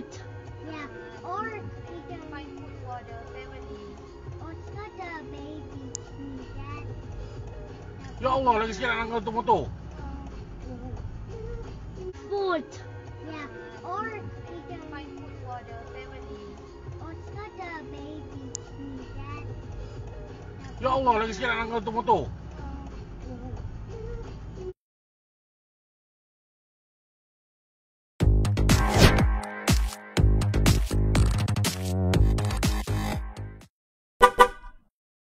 What? Yeah. Or we can Find food for the family. also the baby that Ya Allah, lagi sekian nak langgar tu motor. Food. yeah. Or we can Find food for the family. also the baby that Ya Allah, lagi sekian nak langgar tu motor.